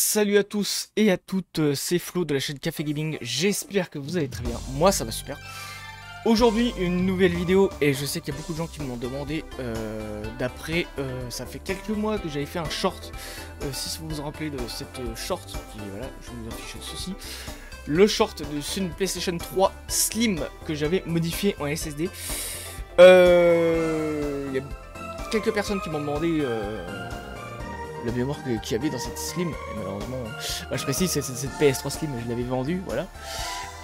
Salut à tous et à toutes, euh, c'est Flo de la chaîne Café Gaming, j'espère que vous allez très bien, moi ça va super. Aujourd'hui une nouvelle vidéo et je sais qu'il y a beaucoup de gens qui m'ont demandé euh, d'après, euh, ça fait quelques mois que j'avais fait un short, si vous vous rappelez de cette short, qui voilà, je vous affiche ceci, le short de une PlayStation 3 Slim que j'avais modifié en SSD. Il y a quelques personnes qui m'ont demandé la mémoire qu'il y avait dans cette Slim. Et malheureusement, bah, je précise, c'est cette PS3 Slim, je l'avais vendue, voilà.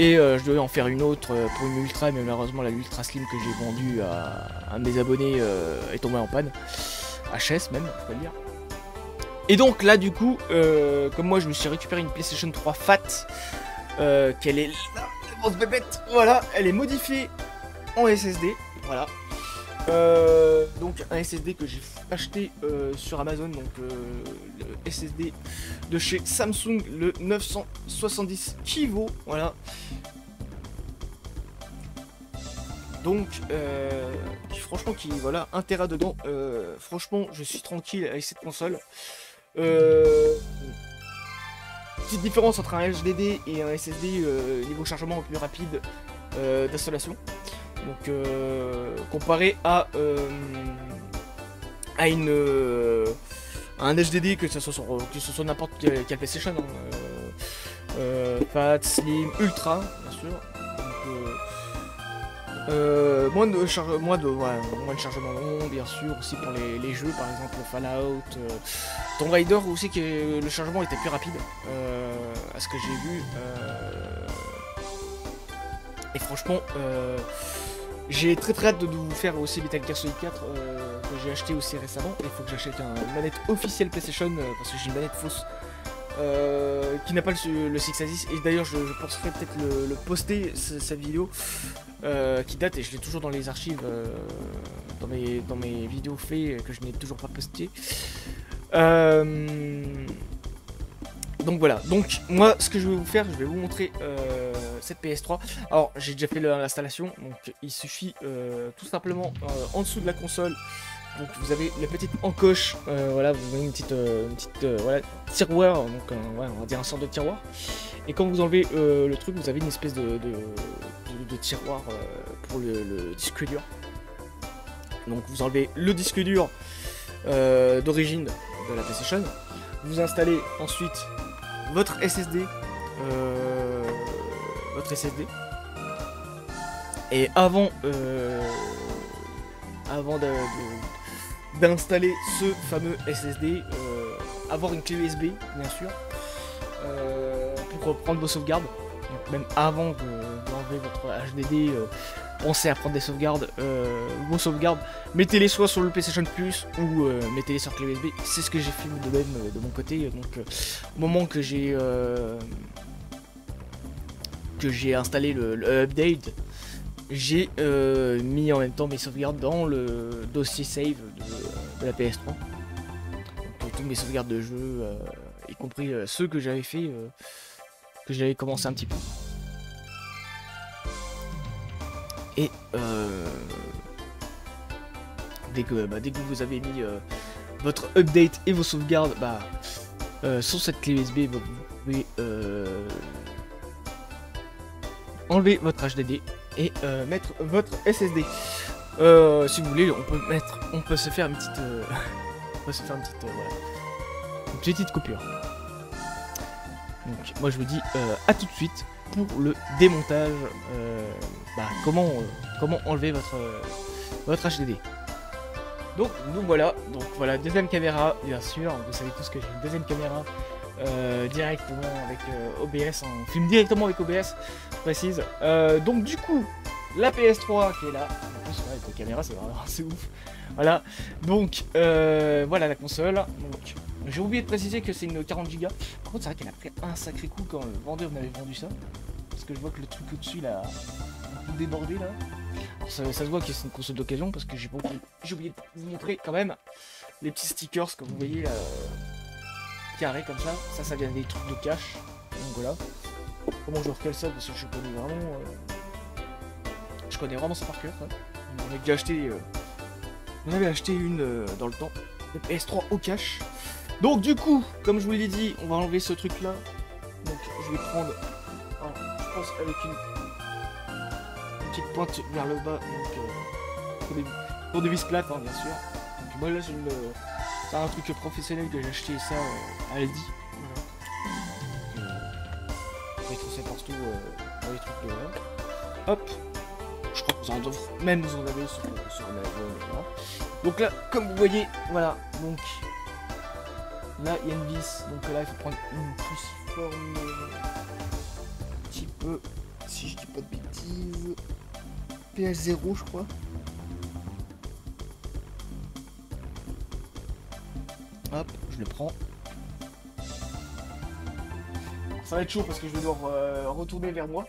Et euh, je devais en faire une autre euh, pour une Ultra, mais malheureusement, la Ultra Slim que j'ai vendue à un de mes abonnés euh, est tombée en panne. HS même, peux le dire. Et donc là, du coup, comme moi, je me suis récupéré une PlayStation 3 Fat, qu'elle est là, la bébête, voilà, elle est modifiée en SSD, voilà. Euh, donc un SSD que j'ai acheté euh, sur Amazon, donc euh, le SSD de chez Samsung, le 970 Kivo, voilà. Donc, franchement, qui voilà, 1 Tera dedans. franchement, je suis tranquille avec cette console. petite différence entre un HDD et un SSD niveau chargement plus rapide d'installation. Donc euh, comparé à euh, à une euh, un HDD que ce soit sur que ce soit n'importe quel, PlayStation, hein, Fat, Slim, Ultra, bien sûr. moins de charge, moins de, moins de chargement long, bien sûr, aussi pour les, jeux, par exemple Fallout, Tomb Raider aussi que le chargement était plus rapide, à ce que j'ai vu. et franchement, j'ai très très hâte de vous faire aussi Metal Gear Solid 4 euh, que j'ai acheté aussi récemment. Il faut que j'achète une manette officielle PlayStation euh, parce que j'ai une manette fausse euh, qui n'a pas le, le 6 Axis. Et d'ailleurs, je, penserais peut-être le, poster cette vidéo qui date et je l'ai toujours dans les archives, dans, mes, dans mes vidéos faites que je n'ai toujours pas posté. Donc voilà, donc moi ce que je vais vous faire, je vais vous montrer cette PS3. Alors j'ai déjà fait l'installation, donc il suffit euh, tout simplement euh, en dessous de la console. Donc vous avez la petite encoche, voilà, vous avez une petite, une petite voilà, tiroir, donc on va dire un sort de tiroir. Et quand vous enlevez le truc, vous avez une espèce de, tiroir pour le, disque dur. Donc vous enlevez le disque dur d'origine de la PlayStation. Vous installez ensuite votre SSD. Euh, votre SSD. Et avant, euh, avant d'installer ce fameux SSD, euh, avoir une clé USB, bien sûr, pour reprendre vos sauvegardes. Même avant d'enlever votre HDD, pensez à prendre des sauvegardes, vos sauvegardes, mettez-les soit sur le PlayStation Plus ou mettez-les sur clé USB. C'est ce que j'ai fait de même de mon côté. Donc au moment que j'ai que j'ai installé le, update, j'ai mis en même temps mes sauvegardes dans le dossier save de, la PS3. pour tous mes sauvegardes de jeu, y compris ceux que j'avais fait, que j'avais commencé un petit peu. Et euh, dès, que, bah, dès que vous avez mis euh, votre update et vos sauvegardes bah, euh, sur cette clé USB, vous pouvez enlever votre HDD et mettre votre SSD. si vous voulez, on peut mettre, on peut se faire une petite, on peut se faire une petite, voilà, une petite coupure. Donc moi je vous dis à tout de suite pour le démontage. Euh, bah, comment, euh, comment enlever votre, euh, votre HDD. Donc nous voilà, donc voilà, deuxième caméra, bien sûr, vous savez tous que j'ai une deuxième caméra directement avec OBS, on filme directement avec OBS, précise. donc du coup, la PS3 qui est là, en plus avec la caméra c'est vraiment ouf. Voilà, donc voilà la console, donc j'ai oublié de préciser que c'est une 40 Go. Par contre, c'est vrai qu'elle a pris un sacré coup quand le vendeur m'avait vendu ça. Parce que je vois que le truc au-dessus, là, a tout débordé, là. Ça, se voit que c'est une console d'occasion parce que j'ai oublié de vous montrer quand même les petits stickers que vous voyez là, carrés comme ça. Ça, ça vient des trucs de cache. Donc voilà. Comment je recale ça Parce que je connais vraiment. Euh, je connais vraiment ça par. On avait déjà acheté. Euh, on avait acheté une euh, dans le temps. PS3 au cache. Donc du coup, comme je vous l'ai dit, on va enlever ce truc là. Donc je vais prendre, je pense avec une, petite pointe vers le bas, donc pour, des, pour des vis plates hein, bien sûr. Donc moi là j'ai une, un truc professionnel que j'ai acheté ça euh, à Aldi. Voilà. Euh, mettre ça partout euh, dans les trucs de là. Hop. Je crois que vous en même vous en avez sur, la. Donc là, comme vous voyez, voilà. Donc Là, il y a une vis, donc là, il faut prendre une cruciforme un petit peu, si je dis pas de bêtises, PS0, je crois. Hop, je le prends. Ça va être chaud parce que je vais devoir euh, retourner vers moi.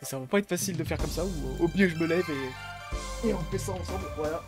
ça va pas être facile de faire comme ça, ou au mieux je me lève et, et on fait ça ensemble, voilà.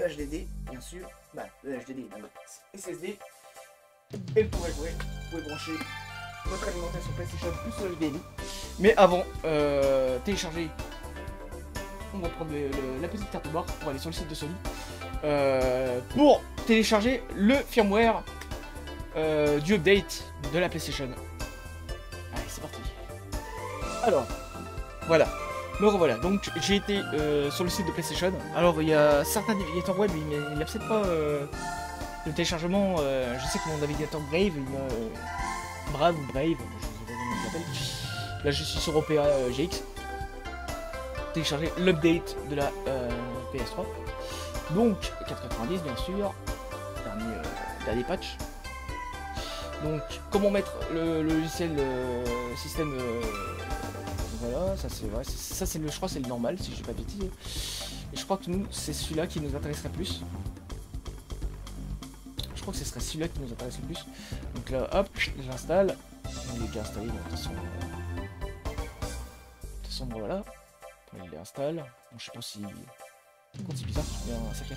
EHDD, bien sûr, bah EHDD, SSD, et le pourrait jouer, vous pouvez brancher votre alimentation PlayStation plus le HDMI. Mais avant, euh, télécharger, on va prendre la petite carte bord pour aller sur le site de Sony. Euh, pour télécharger le firmware euh, du update de la PlayStation. Allez, c'est parti. Alors, voilà. Me revoilà. Donc, j'ai été euh, sur le site de PlayStation. Alors, il y a certains navigateurs web, mais il a peut-être pas euh, le téléchargement. je sais que mon navigateur Brave, il. Brave ou Brave, je sais pas comment il s'appelle. Là, je suis sur OPA GX. Télécharger l'update de la PS3. Donc, 490 bien sûr. Dernier, dernier patch. Donc, comment mettre le, logiciel euh, système euh, voilà, ça c'est vrai, ça c'est le, je crois c'est le normal si je dis pas de bêtises. Et je crois que nous, c'est celui-là qui nous intéresserait plus. Je crois que ce serait celui-là qui nous intéresse le plus. Donc là, hop, j'installe. Il est déjà installé, de toute façon. Euh, de toute façon, voilà. Il est installé. Bon, je sais pas si. C'est bizarre, il y a un sacré.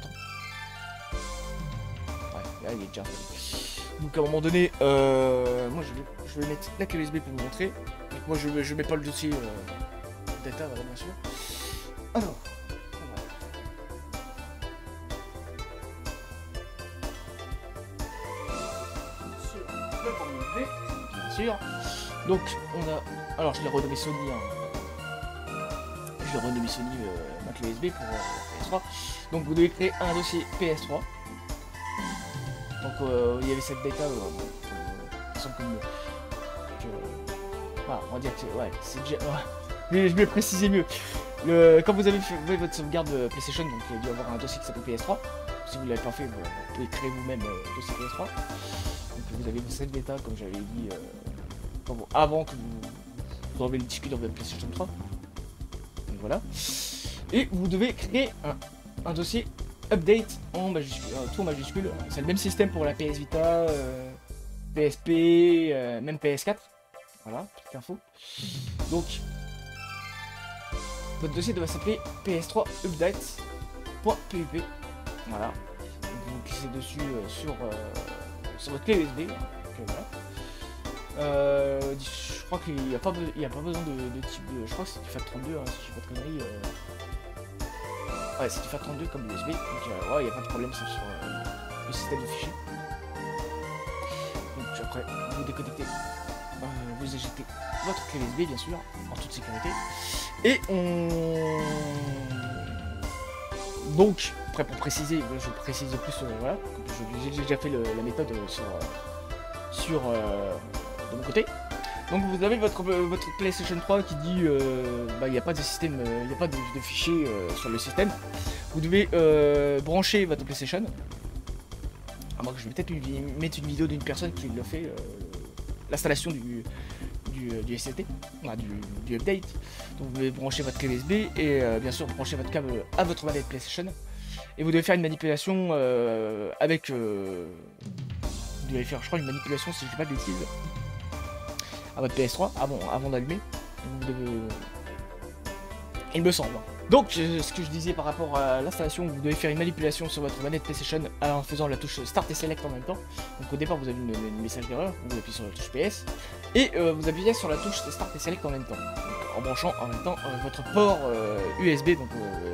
Ouais, là il est déjà installé. Donc à un moment donné, euh, moi je vais, je vais, mettre la clé USB pour vous montrer. Moi je, je mets pas le dossier euh, data, bien sûr. Alors, bien sûr. Donc on a, alors je l'ai renommé Sony. Hein. Je l'ai renommé Sony euh, ma USB pour euh, PS3. Donc vous devez créer un dossier PS3. Donc euh, il y avait cette bêta, euh, voilà, on va dire que ouais, c'est déjà, je vais préciser mieux. Quand vous avez fait votre sauvegarde PlayStation, donc il y a dû avoir un dossier qui s'appelle PS3. Si vous ne l'avez pas fait, vous, pouvez créer vous-même le dossier PS3. Donc vous avez cette bêta, comme j'avais dit, avant que vous, vous enlevez le disque dans votre PlayStation 3. Donc voilà. Et vous devez créer un, dossier update en majuscule, euh, tout majuscule. C'est le même système pour la PS Vita, PSP, euh, euh, même PS4. Voilà, petite info. Donc, votre dossier doit s'appeler PS3 update.pup. Voilà. Donc, vous cliquez dessus sur, sur votre clé USB. je crois qu'il n'y a, pas, a pas besoin de, type de. Je crois que c'est du FAT32, hein, si je fais pas de conneries. Ouais, c'est du FAT32 comme USB, donc euh, ouais, il n'y a pas de problème sur euh, le système de fichiers. Donc après, vous déconnectez, euh, vous éjectez votre clé USB, bien sûr, en toute sécurité. Et on... Donc, après pour préciser, je précise plus, euh, voilà, j'ai déjà fait la méthode sur, sur de mon côté. Donc vous avez votre, votre PlayStation 3 qui dit bah, il n'y a pas de système, il a pas de, de fichier sur le système. Vous devez brancher votre PlayStation. À moins que je vais peut-être mettre une vidéo d'une personne qui le fait, l'installation du, du, du SSD, du, update. Donc vous devez brancher votre clé USB et euh, bien sûr brancher votre câble à votre manette PlayStation. Et vous devez faire une manipulation euh, avec... Euh, vous devez faire je crois une manipulation si je dis pas de bêtises à votre PS3 avant, avant d'allumer. Il me semble. Donc, ce que je disais par rapport à l'installation, vous devez faire une manipulation sur votre manette PlayStation en faisant la touche Start et Select en même temps. Donc au départ, vous avez une, message d'erreur, vous appuyez sur la touche PS, et euh, vous appuyez sur la touche Start et Select en même temps. en branchant en même temps euh, votre port USB, euh, donc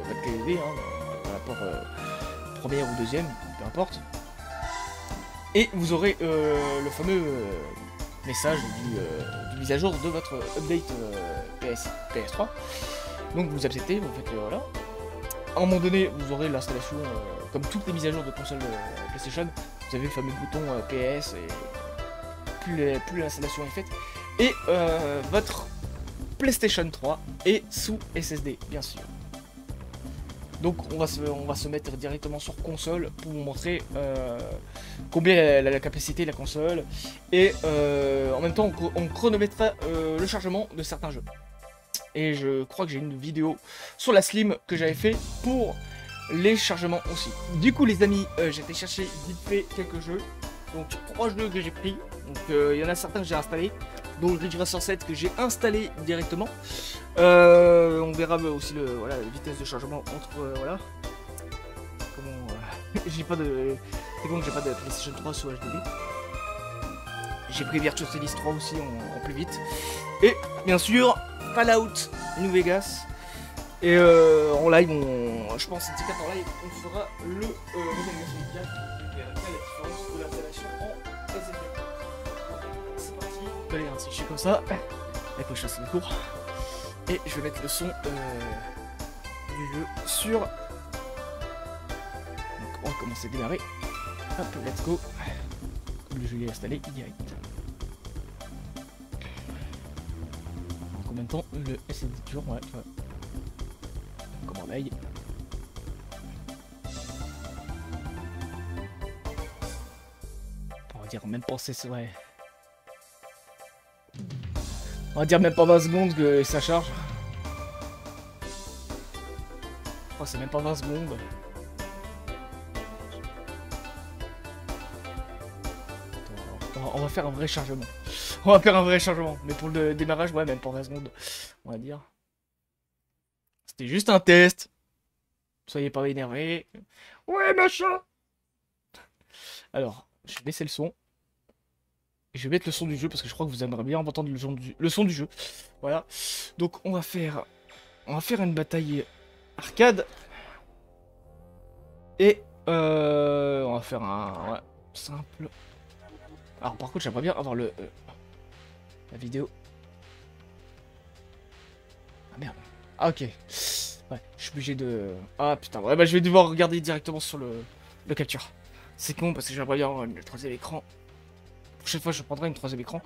votre clé USB, hein, port premier ou deuxième, peu importe. Et vous aurez le fameux message du, mise à jour de votre update PS, PS3. Donc vous acceptez, vous faites voilà. À un moment donné, vous aurez l'installation, euh, comme toutes les mises à jour de console euh, PlayStation, vous avez le fameux bouton euh, PS et plus l'installation est faite. Et votre PlayStation 3 est sous SSD, bien sûr. Donc on va se, on va se mettre directement sur console pour vous montrer combien la, la, capacité de la console. Et en même temps on, on chronométrera le chargement de certains jeux et je crois que j'ai une vidéo sur la Slim que j'avais fait pour les chargements aussi. Du coup les amis, euh, j'ai été chercher vite fait quelques jeux. Donc trois jeux que j'ai pris. Donc euh, il y en a certains que j'ai installés. Donc Ridge Racer 7 que j'ai installé directement. Euh, on verra aussi le, voilà, la vitesse de chargement entre voilà. Comment j'ai pas de. C'est bon que j'ai pas de PlayStation 3 sur HDD. J'ai pris Virtual Tennis 3 aussi en, plus vite. Et bien sûr, Fallout New Vegas. Et euh, en live, on, je pense, cette 4 en live, on fera le euh, Resident Evil 4 et après la différence de l'installation en. C'est parti. Allez, ainsi je suis comme ça. Il que je cours. Et je vais mettre le son euh, du jeu sur. Donc on va commencer à démarrer. Hop, let's go. Le jeu est installé direct. En même temps le SSD toujours, ouais, ouais. Comme on aille. On va dire même pas c'est ouais. On va dire même pas 20 secondes que ça charge. Oh c'est même pas 20 secondes. on va faire un vrai chargement. On va faire un vrai chargement. Mais pour le démarrage, ouais, même pour 20 secondes, on va dire. C'était juste un test. Soyez pas énervés. Ouais, machin Alors, je vais baisser le son. Je vais mettre le son du jeu parce que je crois que vous aimeriez bien entendre le son du, le son du jeu. Voilà. Donc on va faire... On va faire une bataille arcade. Et euh, on va faire un... Ouais, simple. Alors par contre j'aimerais bien avoir le... Euh, la vidéo. Ah merde. Ah ok. Ouais, je suis obligé de... Ah putain, ouais bah je vais devoir regarder directement sur le, le capture. C'est con parce que j'aimerais bien avoir le troisième écran. Prochaine fois je prendrai une troisième écran.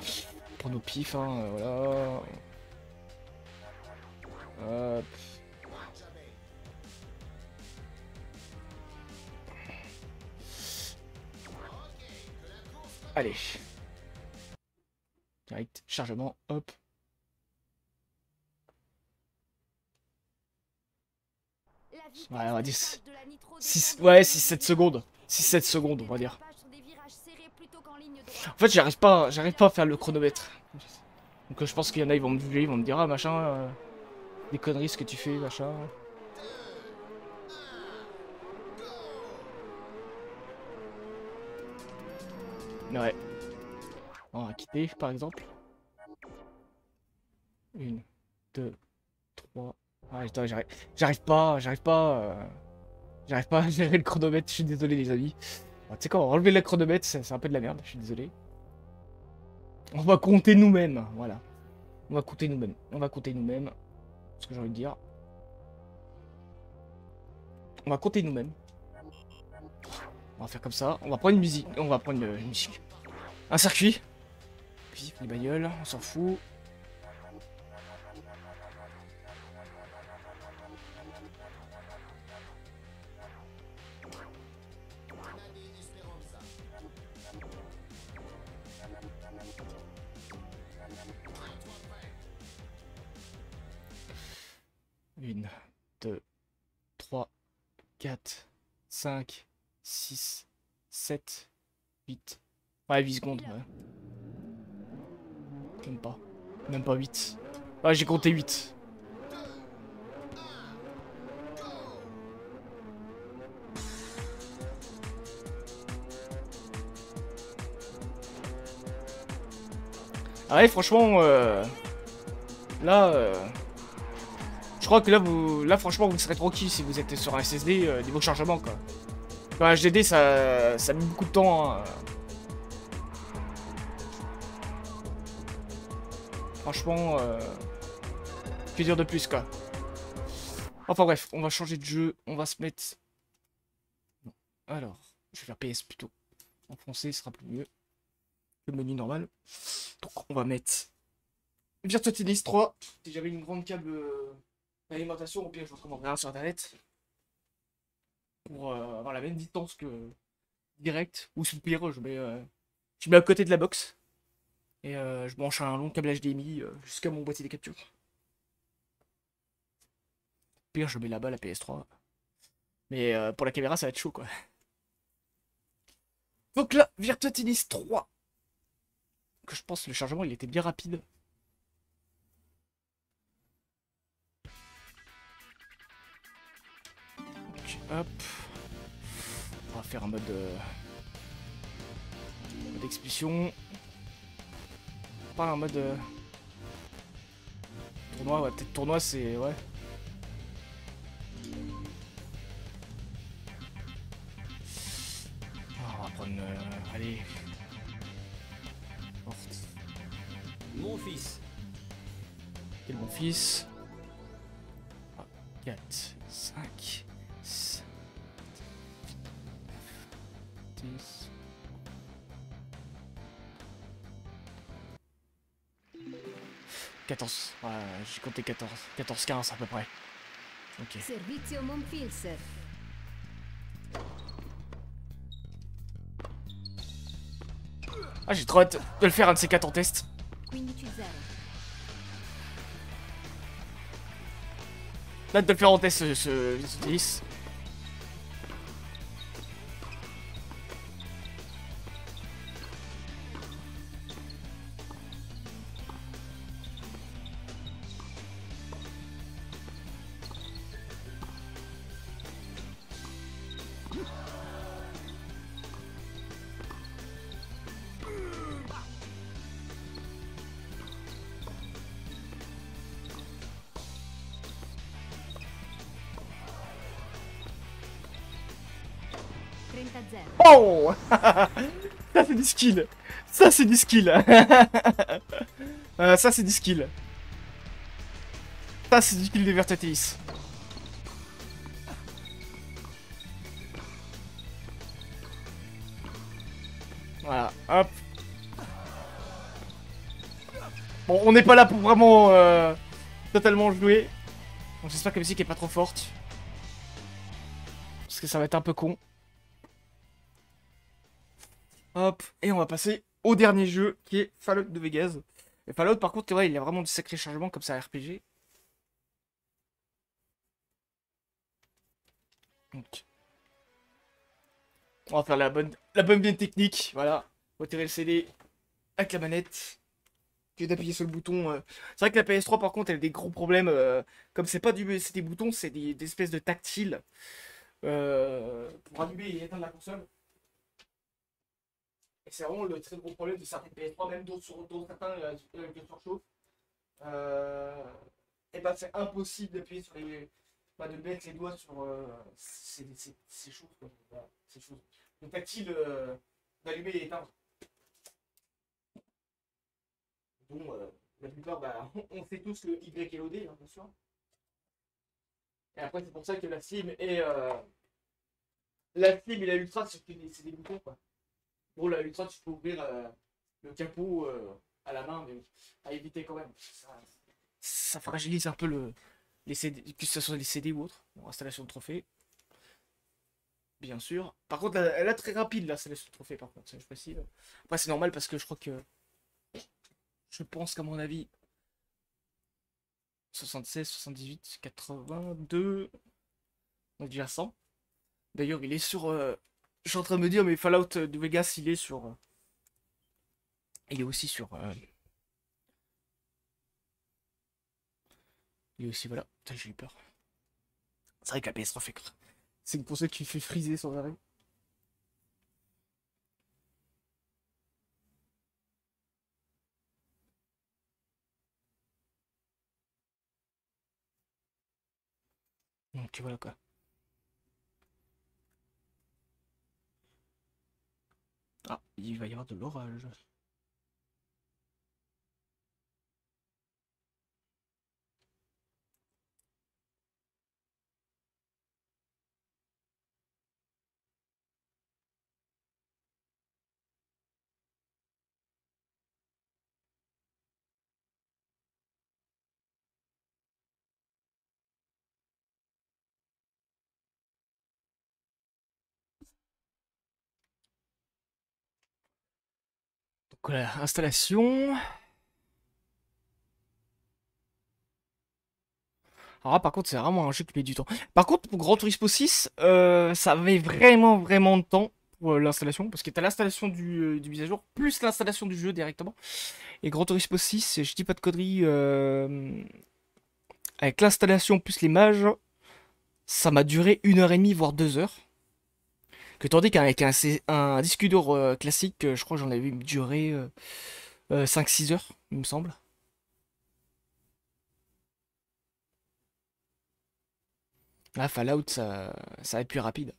Pour nos pifs, hein, voilà. Hop. Allez. Direct, chargement, hop. Ouais, on va dire 6, ouais, 6-7 secondes. 6-7 secondes, on va dire. En fait, j'arrive pas, j'arrive pas à faire le chronomètre. Donc je pense qu'il y en a, ils vont me juger, ils vont me dire, ah machin, euh, des conneries ce que tu fais, machin. Ouais. Va quitter, par exemple. Une, deux, trois. Ah, j'arrive pas, j'arrive pas. Euh, j'arrive pas à gérer le chronomètre, je suis désolé, les amis. tu sais quoi, enlever le chronomètre, c'est un peu de la merde, je suis désolé. On va compter nous-mêmes, voilà. On va compter nous-mêmes. On va compter nous-mêmes. Ce que j'ai envie de dire. On va compter nous-mêmes. On va faire comme ça. On va prendre une musique. On va prendre une musique. Un circuit. Puis les bagnoles, on s'en fout. Une, deux, trois, quatre, cinq, six, sept, huit. Ouais, 8 secondes, ouais. Même pas. Même pas 8. Ouais, j'ai compté 8. Ah ouais, franchement, euh... là, euh... je crois que là, vous, là, franchement, vous serez tranquille si vous êtes sur un SSD euh, niveau chargement, quoi. Un HDD, ça, ça met beaucoup de temps. Hein. Franchement, euh... que dire de plus, quoi. Enfin bref, on va changer de jeu, on va se mettre... Non. Alors, je vais faire PS plutôt. En français, ce sera plus mieux le menu normal. Donc on va mettre Virtua Tennis 3. Si j'avais une grande câble euh, d'alimentation, au pire je vais rien sur internet. Pour euh, avoir la même distance que direct. Ou sous pire, je mets, euh, je mets à côté de la box. Et je branche un long câble HDMI jusqu'à mon boîtier de capture. Pire, je mets là-bas la PS3. Mais pour la caméra, ça va être chaud quoi. Donc là, Virtua Tennis 3 que je pense que le chargement il était bien rapide. hop. On va faire un mode, euh, mode expulsion. Pas un mode euh, tournoi, ouais, peut-être tournoi c'est ouais. on va prendre euh, allez Mon fils. Et mon fils? 4, 14. Ouais, j'ai compté 14. 14, 15 à peu près. Ok. Servizio. Ah, j'ai trop hâte de le faire un de ces 4 en test. 15-0. Là, de le faire en test ce, ce, ce tennis. Oh Ça c'est du skill Ça c'est du skill euh, Ça c'est du skill Ça c'est du skill de Vertatis Voilà, hop Bon, on n'est pas là pour vraiment euh, totalement jouer. Donc j'espère que la musique est pas trop forte. Parce que ça va être un peu con. Hop, et on va passer au dernier jeu qui est Fallout de Vegas. Et Fallout, par contre, ouais, il y a vraiment du sacré chargement comme ça RPG. Donc. On va faire la bonne, la bonne bien technique. Voilà. Retirer le CD avec la manette. Que d'appuyer sur le bouton. euh. C'est vrai que la PS3, par contre, elle a des gros problèmes. euh, Comme c'est pas du, c'est des boutons, c'est des, des espèces de tactiles. euh, Pour allumer et éteindre la console. Et c'est vraiment le très gros problème de certaines PS3, même d'autres sur d'autres certains euh, surchauffent. Euh, et ben c'est impossible d'appuyer sur les. Bah, de mettre les doigts sur euh, ces, ces, ces choses. quoi. Voilà, ces choses. Le tactile euh, d'allumer et éteindre. Bon, euh, la plupart, bah, on sait tous le Y et l'OD, hein, bien sûr. Et après, c'est pour ça que la SIM et la Slim et la Ultra, c'est des boutons quoi. Bon, la Ultra, tu peux ouvrir euh, le capot euh, à la main, mais à éviter quand même. Ça, fragilise un peu le, les CD, que ce soit les CD ou autre. Installation de trophée. Bien sûr. Par contre, elle, est très rapide l'installation de trophée, par contre, je précise. Après, c'est normal parce que je crois que. Je pense qu'à mon avis. 76, 78, 82. On est déjà à 100. D'ailleurs, il est sur. euh, Je suis en train de me dire, mais Fallout de Vegas, il est sur. euh, Il est aussi sur. euh, Il est aussi, voilà. Putain, j'ai eu peur. C'est vrai que la PS3 fait. C'est pour ça qu'il fait friser sans arrêt. Donc voilà quoi. Ah, il va y avoir de l'orage. Voilà, installation. Alors là, par contre, c'est vraiment un jeu qui met du temps. Par contre, pour Grand Turismo 6, euh, ça avait vraiment, vraiment de temps pour euh, l'installation. Parce que t'as l'installation du, euh, du mise à jour, plus l'installation du jeu directement. Et Grand Turismo 6, je dis pas de conneries, avec l'installation plus les mages, ça m'a duré une heure et demie, voire deux heures. Que tandis qu'avec un, un disque dur euh, classique, euh, je crois que j'en avais durer euh, 5-6 heures, il me semble. Là, Fallout, ça, ça va être plus rapide.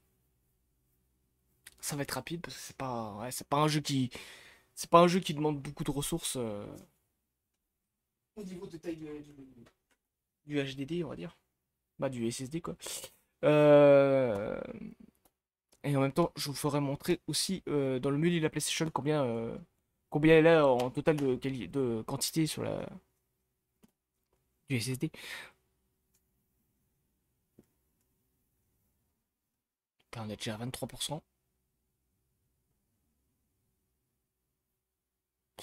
Ça va être rapide parce que c'est pas, c'est pas un jeu qui, c'est pas un jeu qui demande beaucoup de ressources euh, au niveau de taille de- du, du HDD, on va dire. Bah, du SSD quoi. Euh, Et en même temps, je vous ferai montrer aussi euh, dans le menu de la PlayStation combien, euh, elle a en total de, de quantité sur la du SSD. Putain, on est déjà à 23%. Il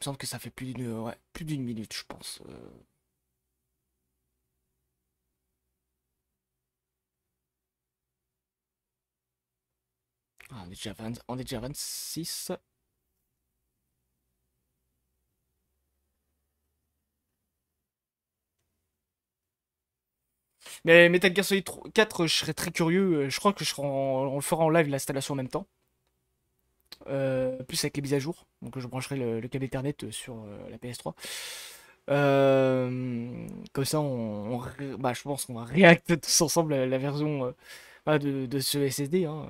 me semble que ça fait plus d'une ouais, plus d'une minute, je pense. Euh, ah, on est déjà à 20 on est déjà à 26. Mais Metal Gear Solid 3 4, je serais très curieux. euh, Je crois que je serai en- on le fera en live l'installation en même temps. Euh, plus avec les mises à jour. Donc je brancherai le, le câble Ethernet sur euh, la PS3. Euh, comme ça, on, bah, je pense qu'on va react tous ensemble à la version bah, de, de ce SSD. hein,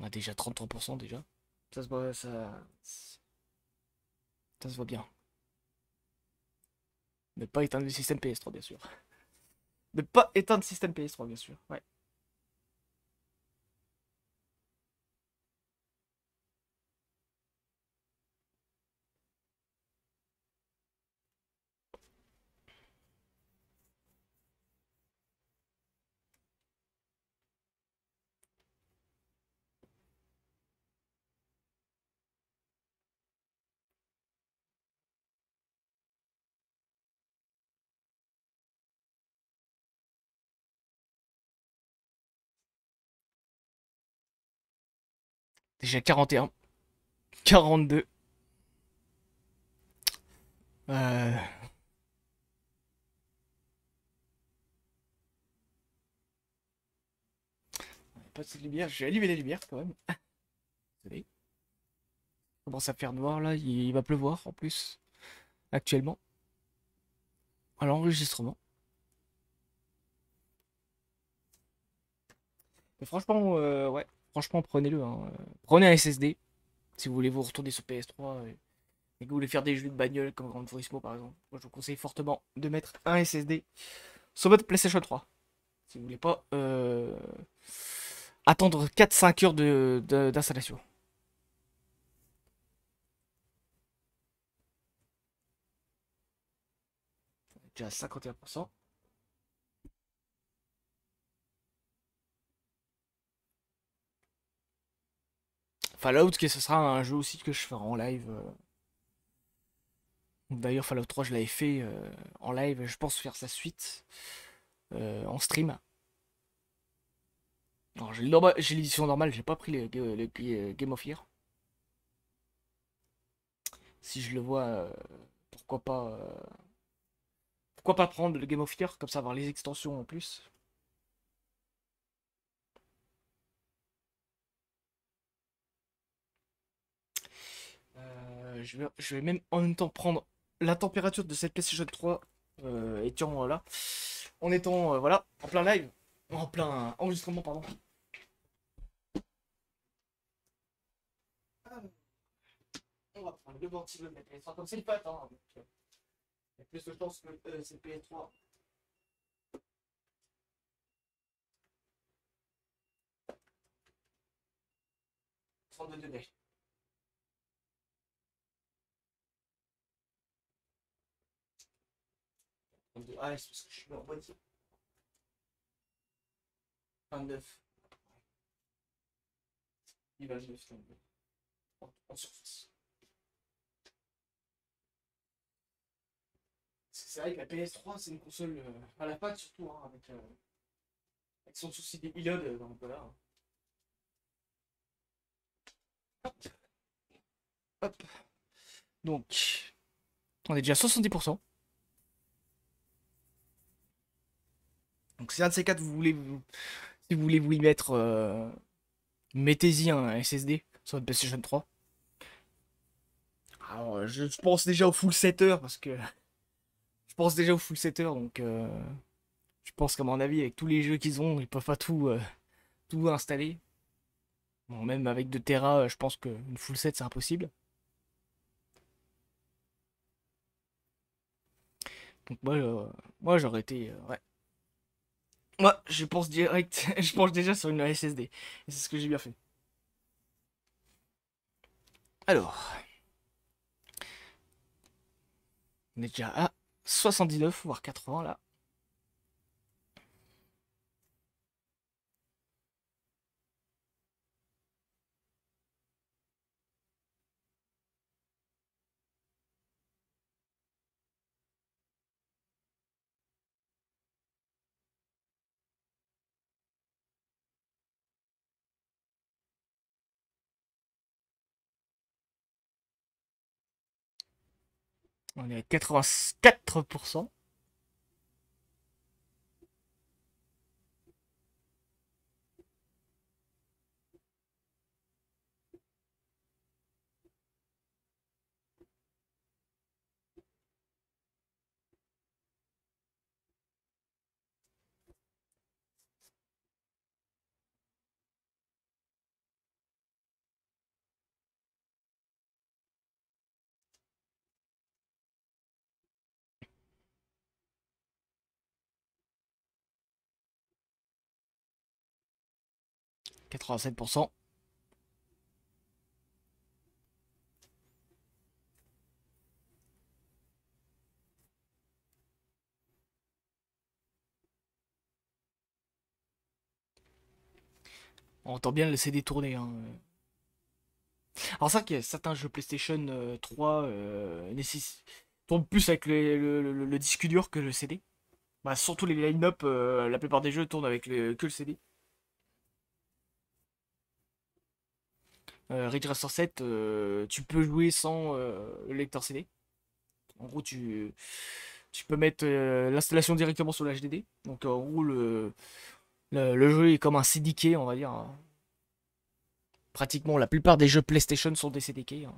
On a déjà 33% déjà. Ça se voit, ça, ça se voit bien. Ne pas éteindre le système PS3, bien sûr. Ne pas éteindre le système PS3, bien sûr. Ouais. Déjà 41. 42. Euh... Pas de lumière, j'ai allumé les lumières quand même. Désolé. Il commence à faire noir là, il il va pleuvoir en plus. Actuellement. À l'enregistrement. Mais franchement, euh, ouais. Franchement, prenez-le. hein. Prenez un SSD. Si vous voulez vous retourner sur PS3. euh, et que vous voulez faire des jeux de bagnole comme Grand Turismo par exemple, moi je vous conseille fortement de mettre un SSD sur votre PlayStation 3. Si vous voulez pas euh, attendre 4-5 heures d'installation. De, Déjà 51%. Fallout, que ce sera un jeu aussi que je ferai en live. Euh. D'ailleurs, Fallout 3, je l'avais fait euh, en live. Je pense faire sa suite euh, en stream. Alors, j'ai l'édition normale, j'ai pas pris le, Game of Year. Si je le vois, pourquoi pas. pourquoi pas prendre le Game of Year, comme ça avoir les extensions en plus. Je, vais, même en même temps prendre la température de cette PlayStation 3 euh, étant là, en étant euh, voilà, en plein live, en plein enregistrement, pardon. On va prendre le ventilo de la PS3 comme c'est le pat, hein, il y a plus de chance que euh, c'est PS3. de degrés. Ah, c'est parce que je suis en boîtier. 29. Il va jouer en, en surface. C'est vrai que la PS3 c'est une console euh, à la patte surtout hein, avec, euh, avec, son souci des euh, donc voilà. Hop. Hop. Donc on est déjà à 70%. Donc c'est un de ces quatre, vous voulez, si vous voulez vous y mettre, euh, mettez-y un SSD sur votre PlayStation 3. Alors je pense déjà au full setter parce que je pense déjà au full setter donc euh, je pense qu'à mon avis avec tous les jeux qu'ils ont ils peuvent pas tout euh, tout installer. Bon même avec 2 Tera je pense qu'une full set c'est impossible. Donc moi, moi j'aurais été ouais, moi, je pense direct, je pense déjà sur une SSD. Et c'est ce que j'ai bien fait. Alors. On est déjà à 79, voire 80 là. On est à 84%. ...87%. On entend bien le CD tourner. Hein. Alors qu'il y a certains jeux PlayStation 3 euh, euh, tournent plus avec le, disque dur que le CD. Bah, surtout les line-up, euh, la plupart des jeux tournent avec que le CD. Euh, Ridge Racer 7, euh, tu peux jouer sans euh, le lecteur CD. En gros, tu, peux mettre l'installation directement sur l'HDD. Donc, en gros, le, le, jeu est comme un CDK, on va dire. Hein. Pratiquement, la plupart des jeux PlayStation sont des CDK. Hein.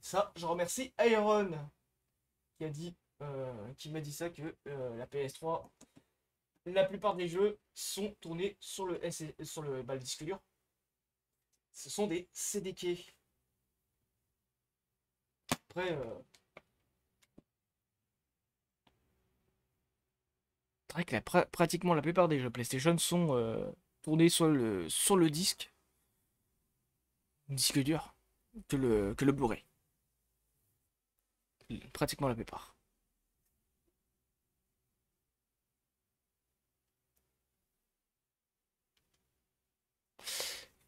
Ça, je remercie Iron qui a dit, qui m'a dit ça que la PS3 la plupart des jeux sont tournés sur le, sur le, disque dur. Ce sont des CDK. Après, euh, c'est vrai que pratiquement la plupart des jeux PlayStation sont euh, tournés sur le, sur le disque, disque dur, que le, que le Blu-ray. Pratiquement la plupart.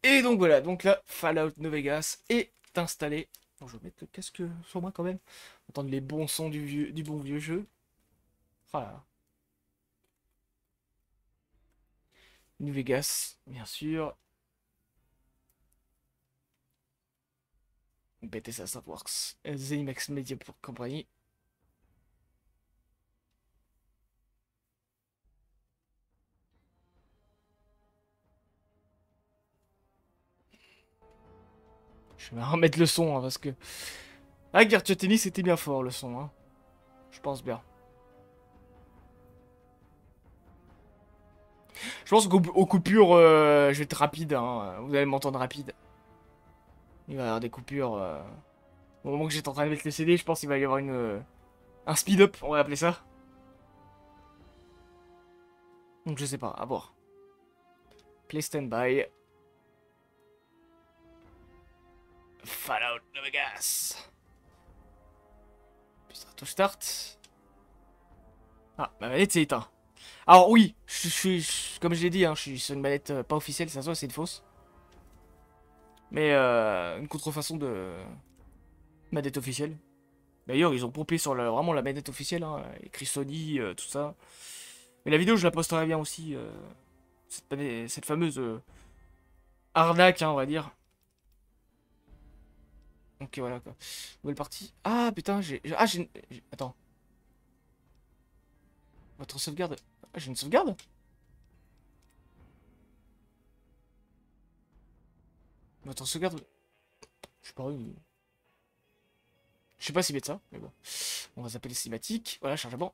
Et donc voilà, donc là, Fallout New est installé. Bon, je vais mettre le casque sur moi quand même. Entendre les bons sons du, vieux, du bon vieux jeu. Voilà. New bien sûr. Bethesda Softworks, Zenimax Media Company. Je vais remettre le son hein, parce que. Ah, Virtua Tennis c'était bien fort le son. Hein. Je pense bien. Je pense qu'aux aux coupures, euh, je vais être rapide. hein, Vous allez m'entendre rapide. Il va y avoir des coupures. euh, Au moment que j'étais en train de mettre le CD, je pense qu'il va y avoir une, euh, un speed-up, on va appeler ça. Donc je sais pas, à voir. Play standby. Fallout New Vegas. Puis Strato Start. Ah, ma manette s'est éteinte. Alors oui, je suis, comme je l'ai dit, hein, je suis sur une manette euh, pas officielle, ça se voit, c'est une fausse. Mais euh, une contrefaçon de manette officielle. D'ailleurs, ils ont pompé sur vraiment la manette officielle, hein, écrit Sony, euh, tout ça. Mais la vidéo, je la posterai bien aussi. cette, fameuse arnaque, hein, on va dire. Ok, voilà quoi. Nouvelle partie. Ah putain, j'ai. Ah, j'ai. Attends. Votre sauvegarde. Ah, j'ai une sauvegarde? Votre sauvegarde. Je sais pas où. Je sais pas si mettre ça, mais bon. On va s'appeler cinématique. Voilà, chargement.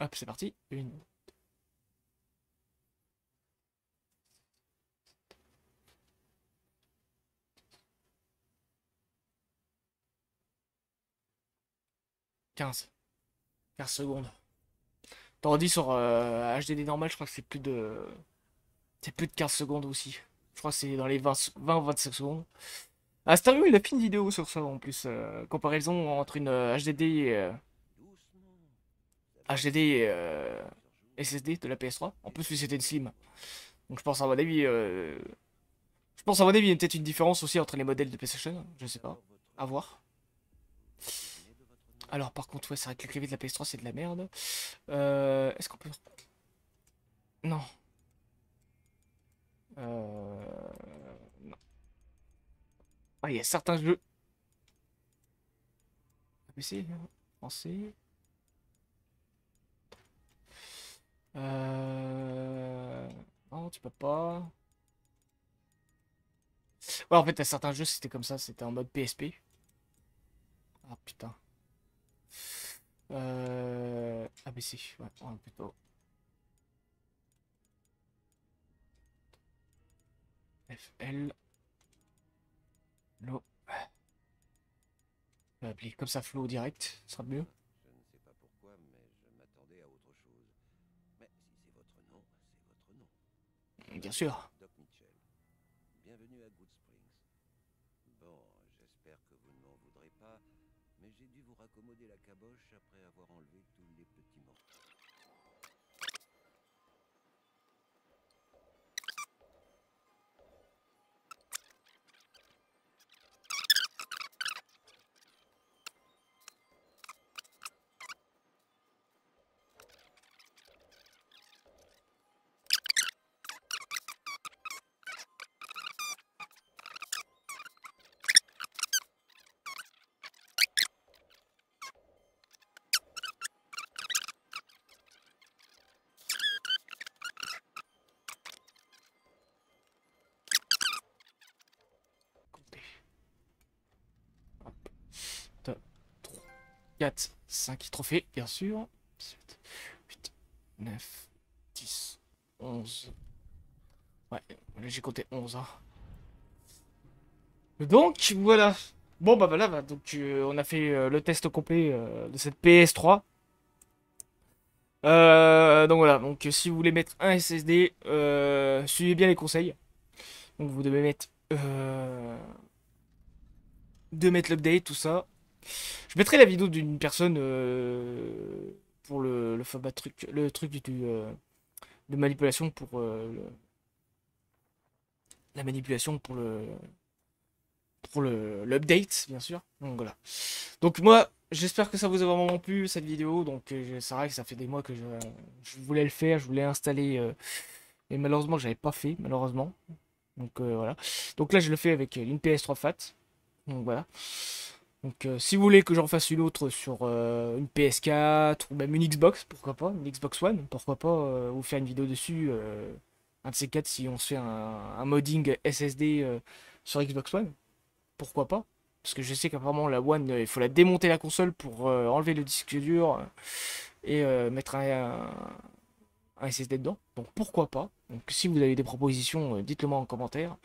Hop, c'est parti. Une. Quinze. 15 secondes. Tandis sur euh, HDD normal, je crois que c'est plus de. C'est plus de 15 secondes aussi. Je crois que c'est dans les 20 20 ou 25 secondes. Ah, Stereo, il a fait une vidéo sur ça en plus. euh, comparaison entre une euh, HDD et. euh, HDD et euh, SSD de la PS3. En plus, c'était une Slim. Donc je pense à mon avis. euh, Je pense à mon avis, il y a peut-être une différence aussi entre les modèles de PlayStation. Je sais pas. À voir. Alors par contre, ouais, c'est vrai que le clavier de la PS3 c'est de la merde. Euh, Est-ce qu'on peut... Non. Euh... Non. Ah, il y a certains jeux... PC, français... Euh... Non, tu peux pas... Ouais, en fait, à certains jeux, c'était comme ça, c'était en mode PSP. Ah, putain. Euh... ABC, ouais, ouais, plutôt. FL. Lo. On va appeler comme ça flow direct, ce sera mieux. Je ne sais pas pourquoi, mais je m'attendais à autre chose. Mais si c'est votre nom, c'est votre nom. Bien sûr. Après avoir enlevé 4, 5 trophées, bien sûr. 7, 8, 9, 10, 11. Ouais, là j'ai compté 11. Hein. Donc, voilà. Bon bah voilà, bah, donc euh, on a fait euh, le test complet euh, de cette PS3. Euh, donc voilà, donc si vous voulez mettre un SSD, suivez bien les conseils. Donc vous devez mettre de mettre l'update, tout ça. Je mettrai la vidéo d'une personne euh, pour le, le truc, le truc du, euh, de manipulation pour euh, le- la manipulation pour le pour le l'update bien sûr. Donc voilà. Donc moi j'espère que ça vous a vraiment plu cette vidéo. Donc c'est vrai que ça fait des mois que je, je voulais le faire, je voulais installer et malheureusement j'avais pas fait malheureusement. Donc voilà. Donc là je le fais avec une PS3 Fat. Donc voilà. Donc euh, si vous voulez que j'en fasse une autre sur euh, une PS4 ou même une Xbox, pourquoi pas, une Xbox One, pourquoi pas euh, vous faire une vidéo dessus, euh, un de ces quatre si on se fait un, modding SSD sur Xbox One, pourquoi pas Parce que je sais qu'apparemment la One, il faut la démonter la console pour enlever le disque dur et mettre un, SSD dedans. Donc pourquoi pas Donc si vous avez des propositions, dites-le moi en commentaire.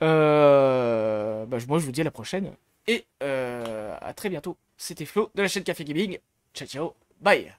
Bah, moi je vous dis à la prochaine. Et euh, à très bientôt. C'était Flo de la chaîne Café Gaming. Ciao ciao. Bye.